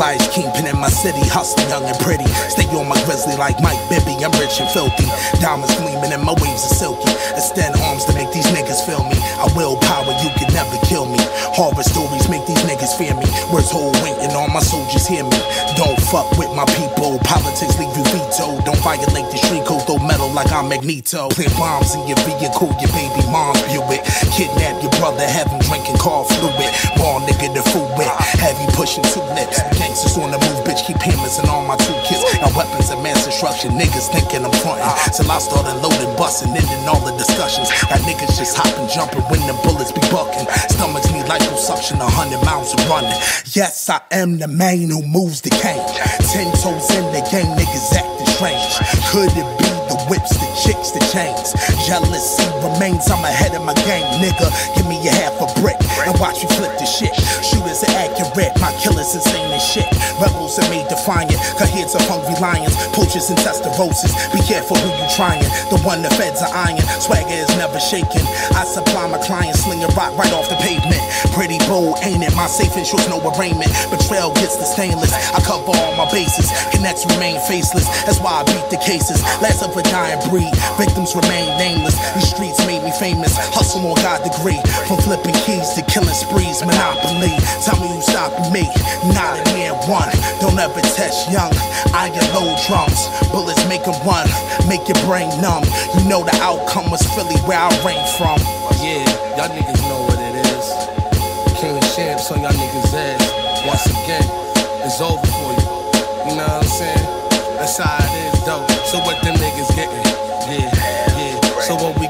Flyest kingpin in my city, hustling young and pretty. Stay on my grizzly like Mike Bibby, I'm rich and filthy. Diamonds gleaming and my waves are silky. Extend arms to make these niggas feel make these niggas fear me. Words hold and all my soldiers hear me. Don't fuck with my people. Politics leave you veto. Don't violate the street code, throw metal like I'm Magneto. Plant bombs in your vehicle, your baby mom spew it. Kidnap your brother, have him drinking car fluid. Raw nigga the fool with. Have you pushing two lips. Gangsters on the move, bitch, keep hammers and all my two kids. And mass destruction. Niggas thinking I'm frontin'. Till I started loading, bustin', ending all the discussions. Got niggas just hopping, jumping when the bullets be bucking. Stomachs need liposuction, a hundred miles of running. Yes, I am the man who moves the cane. Ten toes in the game, niggas acting strange. Could it be the whips, the chicks, the chains? Jealousy remains, I'm ahead of my game, nigga. Give me a half a brick and watch me flip the shit. Shooters are accurate, my killers insane as shit. Of hungry lions, poachers and testosteroses. Be careful who you trying. The one the feds are eyeing, swagger is never shaken. I supply my clients, sling a rock right off the pavement. Pretty bold, ain't it? My safe ensures no arraignment. Betrayal gets the stainless. I cover all my bases, connects remain faceless. That's why I beat the cases. Last of a dying breed, victims remain nameless. These streets made me famous. Hustle on God degree, from flipping keys to killing sprees. Monopoly. Tell me who's stopping me. Not a near one. Don't ever test young. I get low drums. Bullets make them run, make your brain numb. You know the outcome was Philly, where I rain from. Yeah, y'all niggas know what it is. King of champs on y'all niggas' ass. Once again, it's over for you. You know what I'm saying? That's how it is, though. So what them niggas getting? Yeah, yeah. So what we